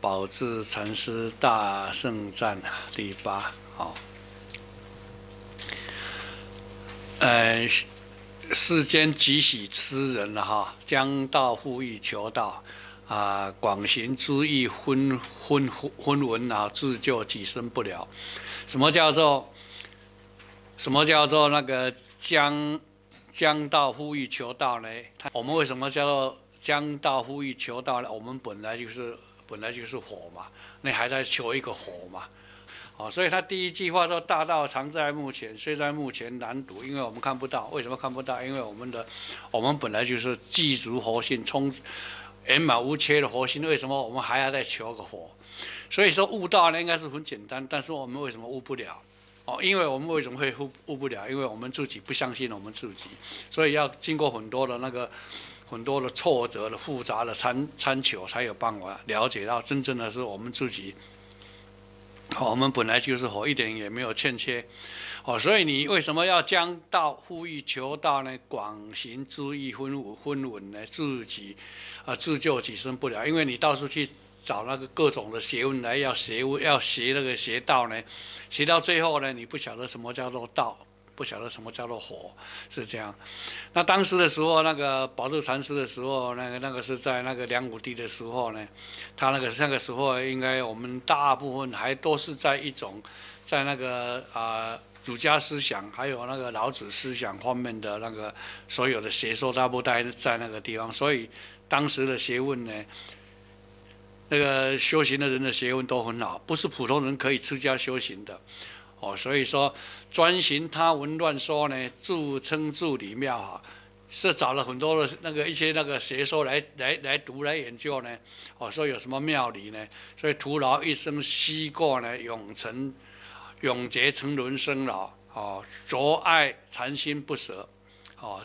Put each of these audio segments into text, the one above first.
宝智禅师大圣赞第八，好，呃，世间几许痴人了哈，将道复欲求道，啊，广行诸意昏昏昏昏文啊，自救己身不了。什么叫做？什么叫做那个将将道复欲求道呢？我们为什么叫做将道复欲求道呢？我们本来就是。本来就是火嘛，你还在求一个火嘛，哦，所以他第一句话说：“大道常在目前，虽在目前难睹，因为我们看不到。为什么看不到？因为我们的我们本来就是具足活性，充圆满无缺的活性。为什么我们还要再求个火？所以说悟道呢，应该是很简单，但是我们为什么悟不了？哦，因为我们为什么会悟悟不了？因为我们自己不相信我们自己，所以要经过很多的那个。很多的挫折的复杂的参参求，才有办法了解到真正的是我们自己。我们本来就是火，一点也没有欠缺。哦，所以你为什么要将道呼吁求道呢？广行诸意分五分文呢？自己啊自救己身不了，因为你到处去找那个各种的学问来要学问要学那个邪道呢，学到最后呢，你不晓得什么叫做道。不晓得什么叫做火，是这样。那当时的时候，那个宝智禅师的时候，那个那个是在那个梁武帝的时候呢，他那个那个时候，应该我们大部分还都是在一种，在那个啊儒家思想，还有那个老子思想方面的那个所有的学说，大部待在那个地方。所以当时的学问呢，那个修行的人的学问都很好，不是普通人可以出家修行的。哦，所以说专行他文乱说呢，著称著理庙哈，是找了很多的那个一些那个学说来来来读来研究呢。哦，说有什么妙理呢？所以徒劳一生虚过呢，永成永结成轮生老。哦，着爱禅心不舍。哦，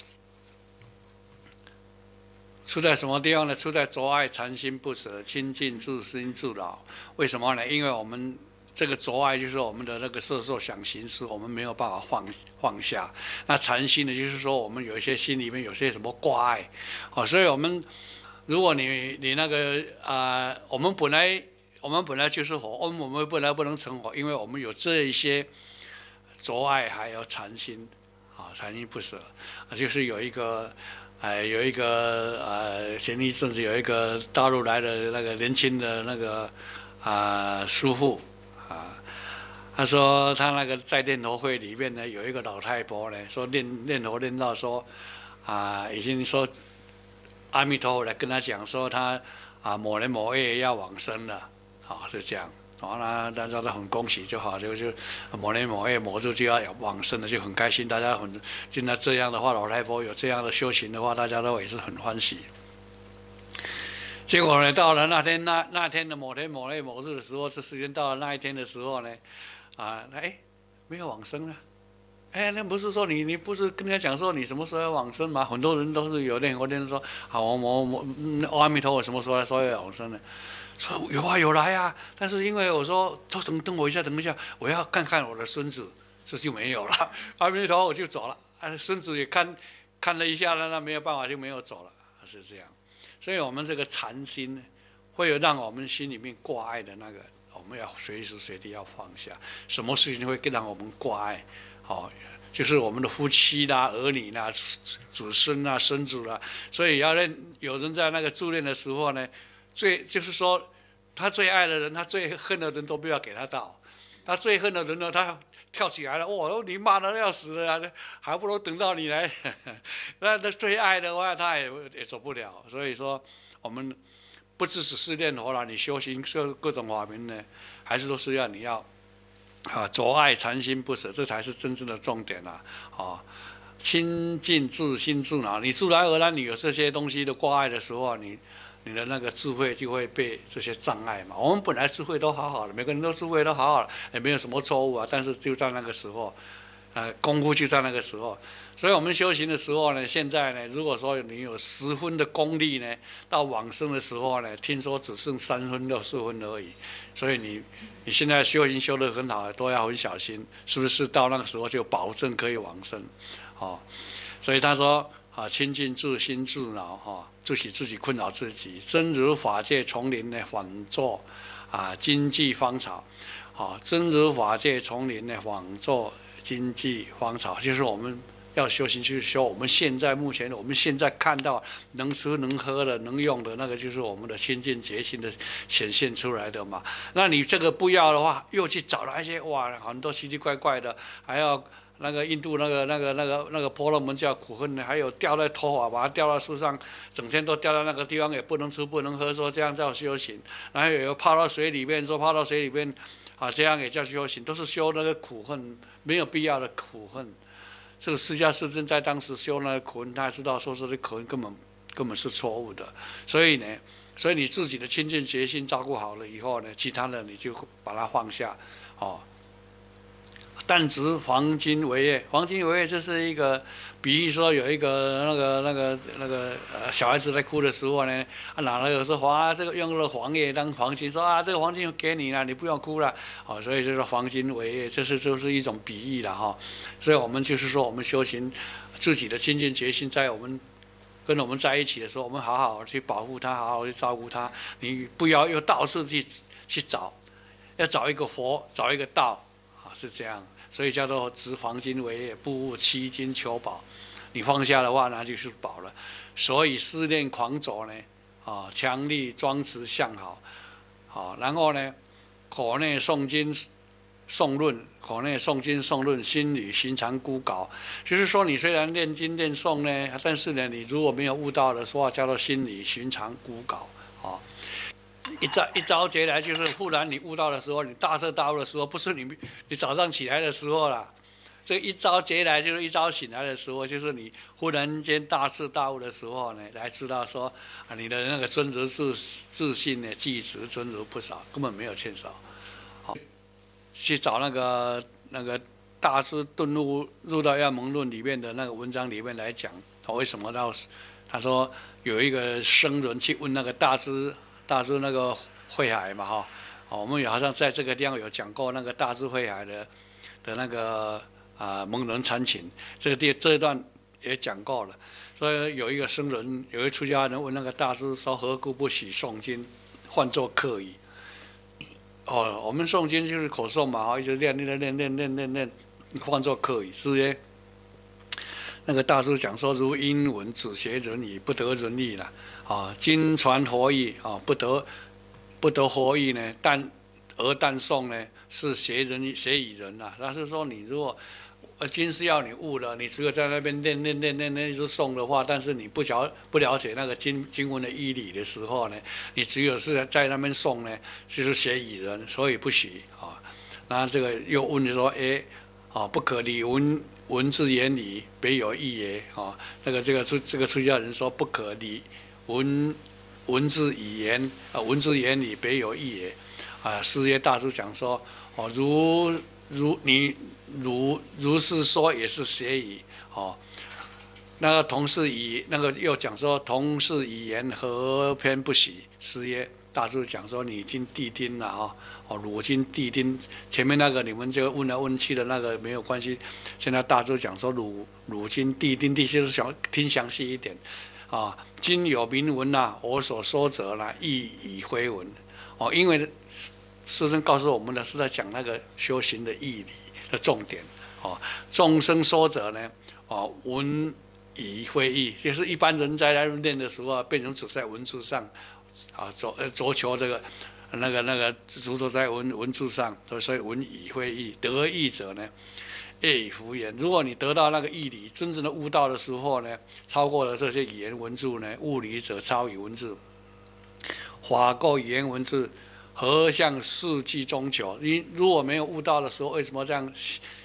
出在什么地方呢？出在着爱禅心不舍，亲近自心自老。为什么呢？因为我们。这个着爱就是我们的那个色受想行识，我们没有办法放放下。那禅心呢，就是说我们有一些心里面有些什么挂碍，哦，所以我们如果你你那个啊，我们本来我们本来就是火，我们我们本来不能成火，因为我们有这一些着爱，还有禅心，啊，禅心不舍，就是有一个哎，有一个呃，前一阵子有一个大陆来的那个年轻的那个啊师傅。他说他那个在念头会里面呢，有一个老太婆呢，说念念头念到说，啊，已经说阿弥陀佛来跟他讲说他啊某年某月要往生了，好是这样，然那大家都很恭喜就好，就就某年某月某日就要往生了，就很开心，大家很听到这样的话，老太婆有这样的修行的话，大家都也是很欢喜。结果呢，到了那天那那天的某天某月某日的时候，这时间到了那一天的时候呢，啊，那哎，没有往生了，哎，那不是说你你不是跟人家讲说你什么时候要往生吗？很多人都是有念，我念说，好，我我我阿弥陀佛什么时候说要往生呢？说有啊有来啊，但是因为我说，等等我一下，等一下，我要看看我的孙子，这就没有了。阿弥陀佛我就走了，啊，孙子也看看了一下了，那没有办法就没有走了，是这样。所以，我们这个禅心呢，会有让我们心里面挂碍的那个，我们要随时随地要放下。什么事情会更让我们挂碍？好，就是我们的夫妻啦、儿女啦、子孙啊、孙子啦。所以，要认有人在那个助念的时候呢，最就是说，他最爱的人，他最恨的人都不要给他到。他最恨的人呢，他跳起来了，哇！你骂的要死了，还不如等到你来。那那最爱的话，他也也走不了。所以说，我们不只是试炼佛了，你修行各各种法门呢，还是都是要你要啊，着爱禅心不舍，这才是真正的重点了。啊，清净自心自脑，你自然而然你有这些东西的挂碍的时候，你。你的那个智慧就会被这些障碍嘛。我们本来智慧都好好的，每个人都智慧都好好的，也没有什么错误啊。但是就在那个时候，呃，功夫就在那个时候。所以我们修行的时候呢，现在呢，如果说你有十分的功力呢，到往生的时候呢，听说只剩三分到四分而已。所以你你现在修行修得很好，都要很小心，是不是？到那个时候就保证可以往生，哦。所以他说。啊，清净自心自脑哈，自己自己困扰自己。真如法界丛林呢，仿作啊经济芳草。好，真如法界丛林呢，仿作经济荒草，就是我们要修行去修。我们现在目前我们现在看到能吃能喝的能用的那个，就是我们的清净觉心的显现出来的嘛。那你这个不要的话，又去找了一些哇，很多奇奇怪怪的，还要。那个印度那个那个那个那个婆罗门教苦恨，还有掉在头发，把它掉到树上，整天都掉在那个地方，也不能吃不能喝，说这样叫修行。然后有泡到水里面，说泡到水里面，啊，这样也叫修行，都是修那个苦恨，没有必要的苦恨。这个释迦世尊在当时修那个苦恨，他知道说这些苦恨根本根本是错误的。所以呢，所以你自己的清净决心照顾好了以后呢，其他的你就把它放下，哦。但值黄金为业，黄金为业，这是一个比喻，说有一个那个那个那个呃小孩子在哭的时候呢，啊拿了有时候啊这个用了黄叶当黄金，说啊这个黄金给你了，你不用哭了，哦，所以就是黄金为业，这是就是一种比喻了哈。所以我们就是说，我们修行自己的清净决心，在我们跟我们在一起的时候，我们好好去保护他，好好去照顾他，你不要又到处去去找，要找一个佛，找一个道，啊是这样。所以叫做执黄金为业，不务七金求宝。你放下的话，那就是宝了。所以思念狂走呢，啊，强力装持相好，好，然后呢，口内诵经诵论，口内诵经诵论，心里寻常孤稿。就是说，你虽然念经念诵呢，但是呢，你如果没有悟道的话，叫做心里寻常孤稿，一招一招劫来，就是忽然你悟到的时候，你大彻大悟的时候，不是你你早上起来的时候啦。这一招劫来，就是一招醒来的时候，就是你忽然间大彻大悟的时候呢，来知道说啊，你的那个尊如自自信呢，记值尊如不少，根本没有欠少。好，去找那个那个大师顿悟入道要蒙论里面的那个文章里面来讲，他为什么到？他说有一个僧人去问那个大师。大智那个慧海嘛哈，我们也好像在这个地方有讲过那个大智慧海的的那个啊蒙人参请，这个地这一段也讲过了。所以有一个僧人，有一出家人问那个大师说：“何故不许诵经，换作课语？”哦，我们诵经就是口诵嘛，哈，一直念念念念念念念，换作课语是耶？那个大师讲说：“如英文只学人语，不得人意了。”啊，经传佛意啊，不得不得佛意呢，但而但诵呢，是学人学以人呐。但是说，你如果呃经是要你悟的，你只有在那边念念念念念一直诵的话，但是你不了不了解那个经经文的义理的时候呢，你只有是在那边诵呢，就是学以人，所以不许啊。那这个又问说，哎，啊，不可理文文字言理，别有意也啊。那个这个出这个出家人说，不可理。文文字语言啊，文字言语别有意也啊。师爷大师讲说哦，如如你如如是说也是邪语哦。那个同是语，那个又讲说同是语言何偏不喜？师爷大师讲说你已经谛听了啊，哦，汝今谛听。前面那个你们就问来问去的那个没有关系。现在大师讲说汝汝今谛听，谛就是想听详细一点。啊，今有明文呐，我所说者呢，亦以非文。哦，因为师尊告诉我们的是在讲那个修行的义理的重点。哦，众生说者呢，哦，文以非义，就是一般人在那念的时候啊，变成只在文字上，啊，着呃着求这个那个那个，执着在文文字上，所以文以非义，得义者呢。业以福言。如果你得到那个义理，真正的悟道的时候呢，超过了这些语言文字呢，物理者超于文字，法过语言文字，何向数据中求？你如果没有悟道的时候，为什么这样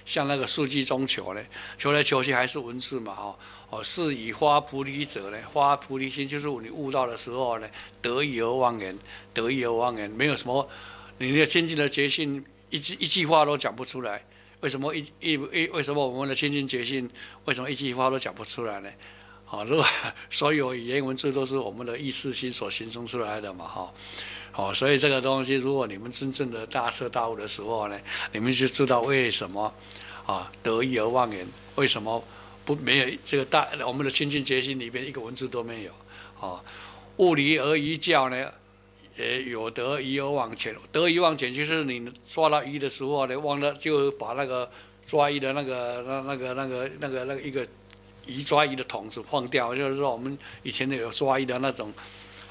向那个数据中求呢？求来求去还是文字嘛，哈哦，是以发菩提者呢，发菩提心就是你悟道的时候呢，得意而忘言，得意而忘言，没有什么，你的清净的觉性，一句一句话都讲不出来。为什么一一一为什么我们的清净觉性为什么一句话都讲不出来呢？好，如果 所有语言文字都是我们的意识心所形成出来的嘛，哈，好，所以这个东西，如果你们真正的大彻大悟的时候呢，你们就知道为什么啊得意而忘言，为什么不没有这个大我们的清净决心里边一个文字都没有，哦，物理而一教呢，呃，有得鱼而忘前，得鱼忘前就是你抓到鱼的时候你，忘了就把那个抓鱼的那个那那个那个那个那个一个鱼抓鱼的桶子放掉，就是说我们以前有抓鱼的那种。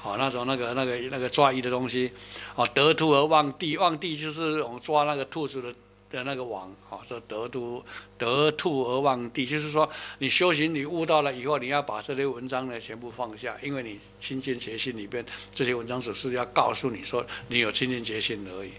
哦，那种那个那个那个抓鱼的东西，哦，得兔而忘地，忘地就是我们抓那个兔子的的那个网，哦，说得都得兔而忘地，就是说你修行你悟到了以后，你要把这些文章呢全部放下，因为你清净觉性里边这些文章只是要告诉你说你有清净觉性而已。